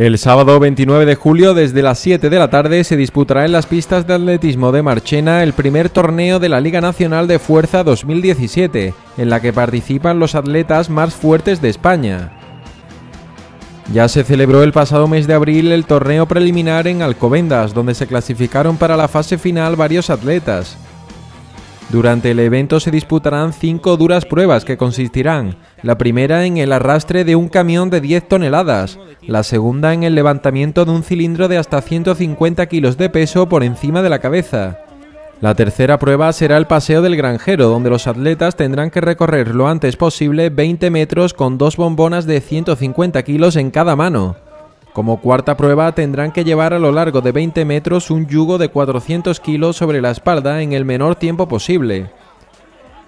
El sábado 29 de julio, desde las 7 de la tarde, se disputará en las pistas de atletismo de Marchena el primer torneo de la Liga Nacional de Fuerza 2017, en la que participan los atletas más fuertes de España. Ya se celebró el pasado mes de abril el torneo preliminar en Alcobendas, donde se clasificaron para la fase final varios atletas. Durante el evento se disputarán cinco duras pruebas que consistirán, la primera en el arrastre de un camión de 10 toneladas, la segunda en el levantamiento de un cilindro de hasta 150 kilos de peso por encima de la cabeza. La tercera prueba será el paseo del granjero, donde los atletas tendrán que recorrer lo antes posible 20 metros con dos bombonas de 150 kilos en cada mano. Como cuarta prueba tendrán que llevar a lo largo de 20 metros un yugo de 400 kilos sobre la espalda en el menor tiempo posible.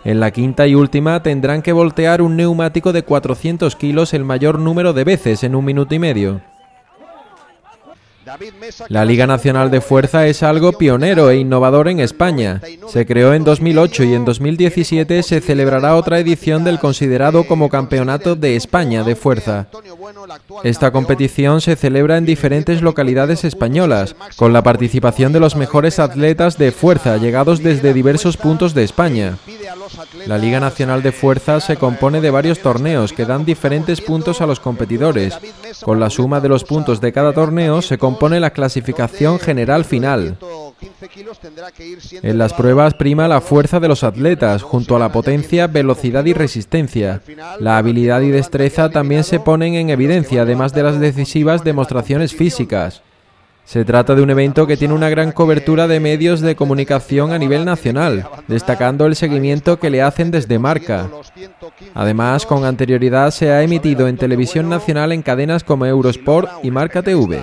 En la quinta y última tendrán que voltear un neumático de 400 kilos el mayor número de veces en un minuto y medio. La Liga Nacional de Fuerza es algo pionero e innovador en España. Se creó en 2008 y en 2017 se celebrará otra edición del considerado como Campeonato de España de Fuerza. Esta competición se celebra en diferentes localidades españolas, con la participación de los mejores atletas de fuerza llegados desde diversos puntos de España. La Liga Nacional de Fuerza se compone de varios torneos que dan diferentes puntos a los competidores. Con la suma de los puntos de cada torneo se compone la clasificación general final. En las pruebas prima la fuerza de los atletas, junto a la potencia, velocidad y resistencia. La habilidad y destreza también se ponen en evidencia, además de las decisivas demostraciones físicas. Se trata de un evento que tiene una gran cobertura de medios de comunicación a nivel nacional, destacando el seguimiento que le hacen desde Marca. Además, con anterioridad se ha emitido en televisión nacional en cadenas como Eurosport y Marca TV.